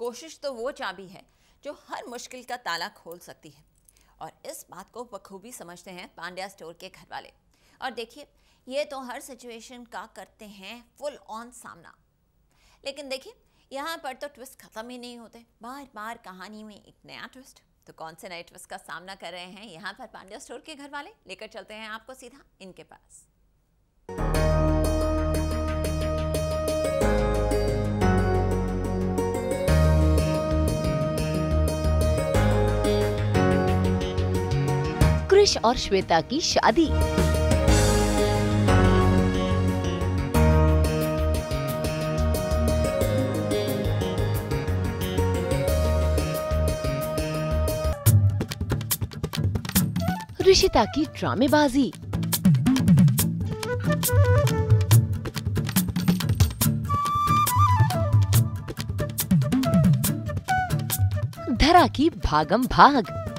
कोशिश तो वो चाबी है जो हर मुश्किल का ताला खोल सकती है। और इस बात को बखूबी समझते हैं पांड्या स्टोर के घर वाले और देखिए, ये तो हर सिचुएशन का करते हैं फुल ऑन सामना। लेकिन देखिए, यहाँ पर तो ट्विस्ट खत्म ही नहीं होते। बार बार कहानी में एक नया ट्विस्ट। तो कौन से नए ट्विस्ट का सामना कर रहे हैं यहाँ पर पांड्या स्टोर के घर वाले लेकर चलते हैं आपको सीधा इनके पास। क्रिश और श्वेता की शादी। ऋषिता की ड्रामेबाजी। धरा की भागम भाग।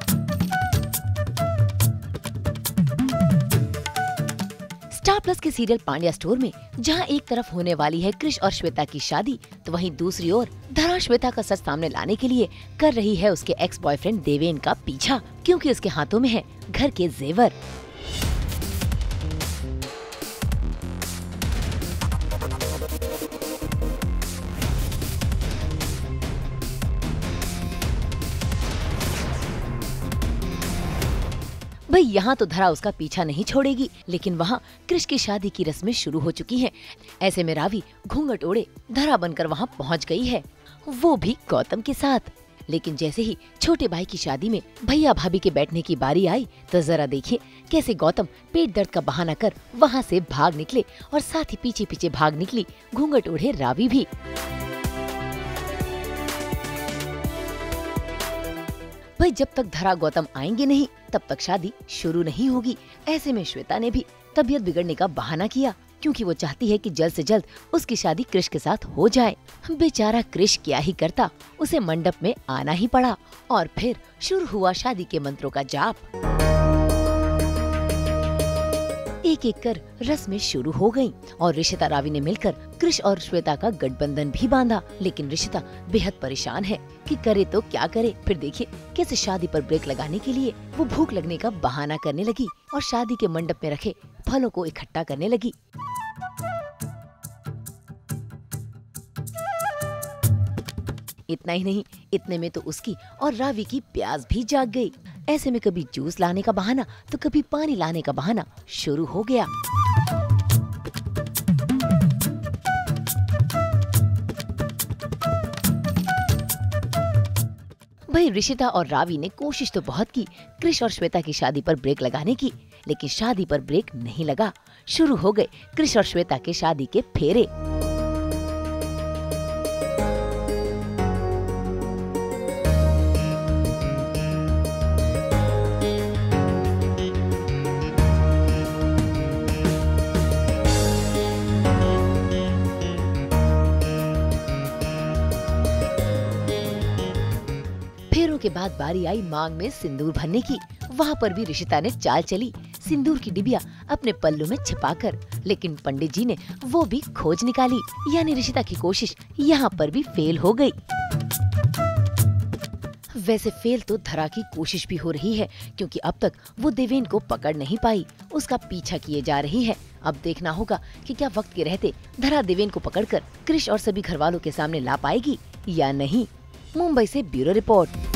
प्लस के सीरियल पांड्या स्टोर में, जहाँ एक तरफ़ होने वाली है कृष और श्वेता की शादी तो वहीं दूसरी ओर धरा श्वेता का सच सामने लाने के लिए कर रही है उसके एक्स बॉयफ्रेंड देवेन का पीछा, क्योंकि उसके हाथों में है घर के जेवर। भाई, यहाँ तो धरा उसका पीछा नहीं छोड़ेगी, लेकिन वहाँ कृष की शादी की रस्में शुरू हो चुकी हैं। ऐसे में रावी घूंघट ओढ़े धरा बनकर वहाँ पहुँच गई है। वो भी गौतम के साथ। लेकिन जैसे ही छोटे भाई की शादी में भैया भाभी के बैठने की बारी आई तो जरा देखिए कैसे गौतम पेट दर्द का बहाना कर वहाँ से भाग निकले और साथ ही पीछे पीछे भाग निकली, घूंघट ओढ़े रावी भी। भाई, जब तक धरा गौतम आएँगे नहीं, तब तक शादी शुरू नहीं होगी। ऐसे में श्वेता ने भी तबीयत बिगड़ने का बहाना किया, क्योंकि वो चाहती है कि जल्द से जल्द उसकी शादी कृष के साथ हो जाए। बेचारा कृष क्या ही करता, उसे मंडप में आना ही पड़ा, और फिर शुरू हुआ शादी के मंत्रों का जाप। एक एक कर रस्में शुरू हो गई और रिशिता रावी ने मिलकर कृष और श्वेता का गठबंधन भी बांधा। लेकिन रिशिता बेहद परेशान है कि करे तो क्या करे? फिर देखिए, कैसे शादी पर ब्रेक लगाने के लिए वो भूख लगने का बहाना करने लगी और शादी के मंडप में रखे फलों को इकट्ठा करने लगी। इतना ही नहीं, इतने में तो उसकी और रावी की प्यास भी जाग गई। ऐसे में कभी जूस लाने का बहाना तो कभी पानी लाने का बहाना शुरू हो गया। भाई ऋषिता और रावी ने कोशिश तो बहुत की, कृष और श्वेता की शादी पर ब्रेक लगाने की, लेकिन शादी पर ब्रेक नहीं लगा। शुरू हो गए कृष और श्वेता के शादी के फेरे। के बाद बारी आई मांग में सिंदूर भरने की। वहाँ पर भी ऋषिता ने चाल चली। सिंदूर की डिबिया अपने पल्लू में छिपाकर, लेकिन पंडित जी ने वो भी खोज निकाली। यानी ऋषिता की कोशिश यहाँ पर भी फेल हो गई। वैसे फेल तो धरा की कोशिश भी हो रही है, क्योंकि अब तक वो देवेन को पकड़ नहीं पाई। उसका पीछा किए जा रही है। अब देखना होगा कि क्या वक्त के रहते धरा देवेन को पकड़कर कृष और सभी घर वालों के सामने ला पाएगी या नहीं। मुंबई से ब्यूरो रिपोर्ट।